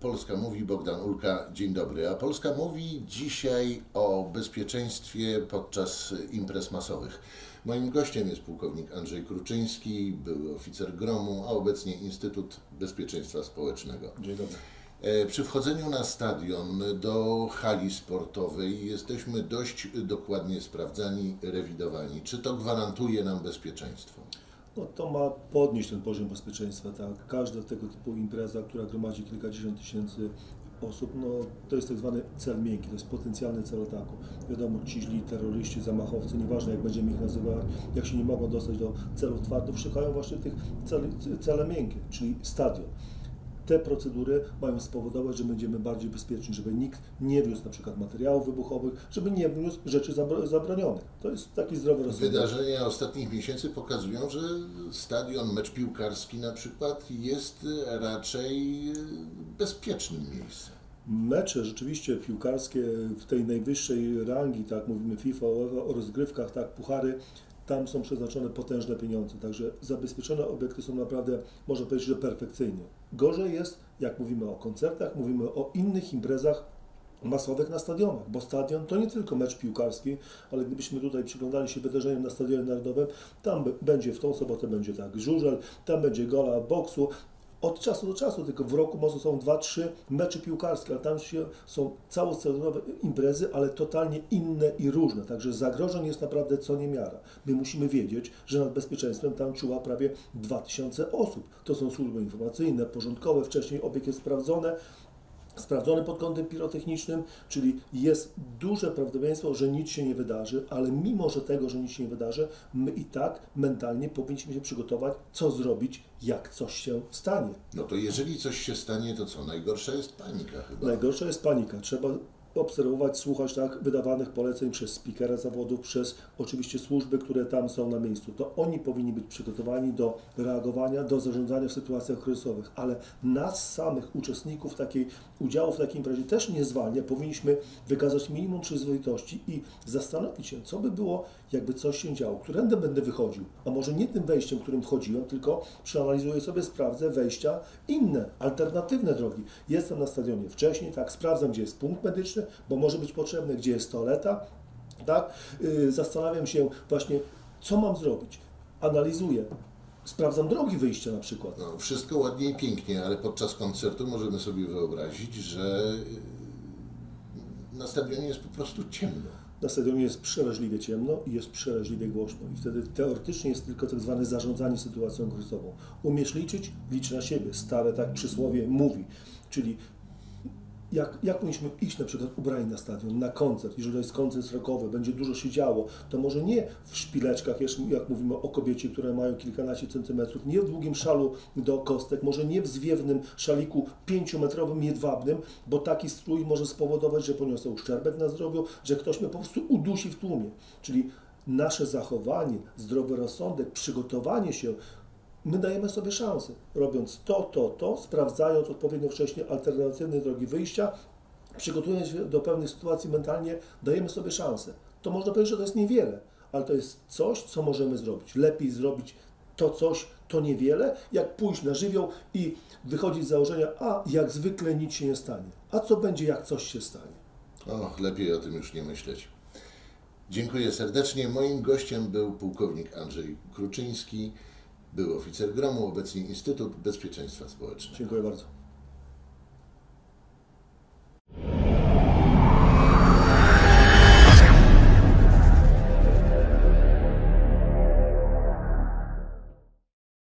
Polska Mówi, Bogdan Ulka, dzień dobry. A Polska Mówi dzisiaj o bezpieczeństwie podczas imprez masowych. Moim gościem jest pułkownik Andrzej Kruczyński, były oficer gromu, a obecnie Instytut Bezpieczeństwa Społecznego. Dzień dobry. E, Przy wchodzeniu na stadion do hali sportowej jesteśmy dość dokładnie sprawdzani, rewidowani. Czy to gwarantuje nam bezpieczeństwo? No to ma podnieść ten poziom bezpieczeństwa, tak. Każda tego typu impreza, która gromadzi kilkadziesiąt tysięcy osób, no to jest tak zwany cel miękki, to jest potencjalny cel ataku. Wiadomo, ci źli terroryści, zamachowcy, nieważne jak będziemy ich nazywać, jak się nie mogą dostać do celów twardych, szukają właśnie tych celi, cele miękkie, czyli stadion. Te procedury mają spowodować, że będziemy bardziej bezpieczni, żeby nikt nie wiózł na przykład materiałów wybuchowych, żeby nie wiózł rzeczy zabro- zabronionych. To jest taki zdrowy rozsądek. Wydarzenia ostatnich miesięcy pokazują, że stadion, mecz piłkarski na przykład jest raczej bezpiecznym miejscem. Mecze rzeczywiście piłkarskie w tej najwyższej rangi, tak mówimy FIFA o rozgrywkach, tak puchary, tam są przeznaczone potężne pieniądze, także zabezpieczone obiekty są naprawdę, można powiedzieć, że perfekcyjnie. Gorzej jest, jak mówimy o koncertach, mówimy o innych imprezach masowych na stadionach, bo stadion to nie tylko mecz piłkarski, ale gdybyśmy tutaj przyglądali się wydarzeniom na Stadionie Narodowym, tam będzie w tą sobotę będzie tak żużel, tam będzie gola boksu, od czasu do czasu, tylko w roku może są dwa, trzy mecze piłkarskie, ale tam się są całosezonowe imprezy, ale totalnie inne i różne. Także zagrożeń jest naprawdę co niemiara. My musimy wiedzieć, że nad bezpieczeństwem tam czuła prawie 2000 osób. To są służby informacyjne, porządkowe, wcześniej obiekt jest sprawdzone, sprawdzony pod kątem pirotechnicznym, czyli jest duże prawdopodobieństwo, że nic się nie wydarzy, ale mimo, że tego, że nic się nie wydarzy, my i tak mentalnie powinniśmy się przygotować, co zrobić, jak coś się stanie. No to jeżeli coś się stanie, to co? Najgorsza jest panika chyba. Najgorsza jest panika. Trzeba obserwować, słuchać tak wydawanych poleceń przez speakera zawodów, przez oczywiście służby, które tam są na miejscu. To oni powinni być przygotowani do reagowania, do zarządzania w sytuacjach kryzysowych, ale nas samych, uczestników takiej, udziału w takiej imprezie też nie zwalnia. Powinniśmy wykazać minimum przyzwoitości i zastanowić się, co by było, jakby coś się działo. Którędy będę wychodził? A może nie tym wejściem, którym wchodziłem, tylko przeanalizuję sobie, sprawdzę wejścia inne, alternatywne drogi. Jestem na stadionie wcześniej, tak, sprawdzam, gdzie jest punkt medyczny, bo może być potrzebny, gdzie jest toaleta, tak, yy, zastanawiam się właśnie, co mam zrobić. Analizuję, sprawdzam drogi wyjścia na przykład. No, wszystko ładnie i pięknie, ale podczas koncertu możemy sobie wyobrazić, że y, na stadionie jest po prostu ciemno. Na stadionie jest przeraźliwie ciemno i jest przeraźliwie głośno. I wtedy teoretycznie jest tylko tak zwane zarządzanie sytuacją kryzysową. Umiesz liczyć? Licz na siebie. Stare tak przysłowie mówi. Czyli jak, jak powinniśmy iść na przykład ubrani na stadion, na koncert, jeżeli to jest koncert rockowy, będzie dużo się działo, to może nie w szpileczkach, jak mówimy o kobiecie, które mają kilkanaście centymetrów, nie w długim szalu do kostek, może nie w zwiewnym szaliku pięciometrowym, jedwabnym, bo taki strój może spowodować, że poniosę uszczerbek na zdrowiu, że ktoś mnie po prostu udusi w tłumie. Czyli nasze zachowanie, zdrowy rozsądek, przygotowanie się, my dajemy sobie szansę, robiąc to, to, to, sprawdzając odpowiednio wcześnie alternatywne drogi wyjścia, przygotowując się do pewnych sytuacji mentalnie, dajemy sobie szansę. To można powiedzieć, że to jest niewiele, ale to jest coś, co możemy zrobić. Lepiej zrobić to coś, to niewiele, jak pójść na żywioł i wychodzić z założenia, a jak zwykle nic się nie stanie. A co będzie, jak coś się stanie? O, lepiej o tym już nie myśleć. Dziękuję serdecznie. Moim gościem był pułkownik Andrzej Kruczyński, był oficer gromu, obecnie Instytut Bezpieczeństwa Społecznego. Dziękuję bardzo.